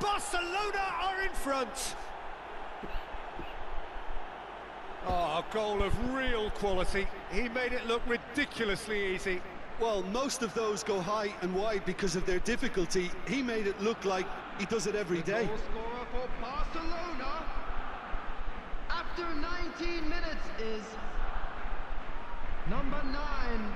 Barcelona are in front. Oh, a goal of real quality. He made it look ridiculously easy. Well, most of those go high and wide because of their difficulty. He made it look like he does it every day. Scorer for Barcelona after 19 minutes is number nine,